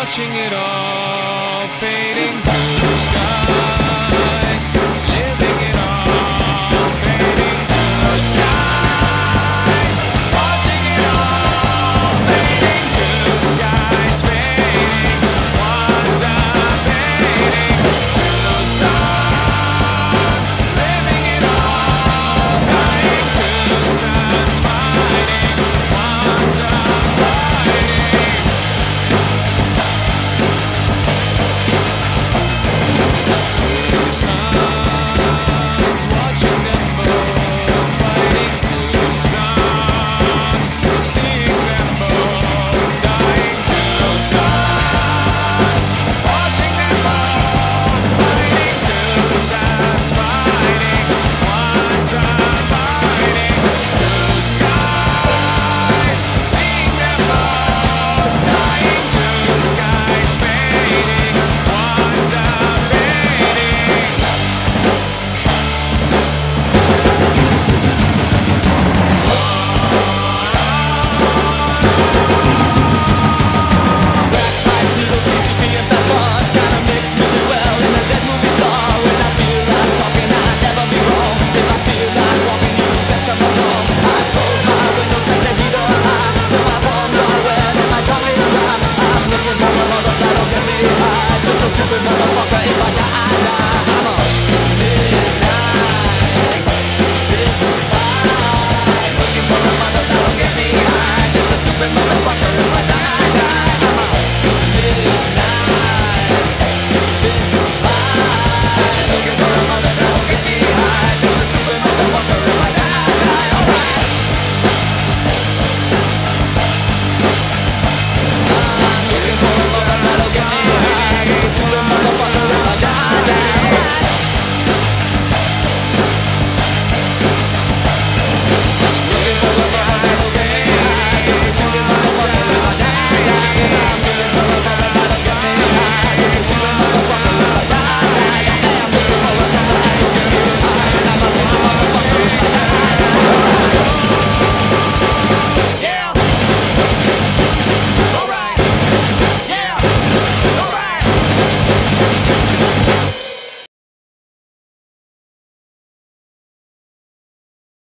watching it all fade Thank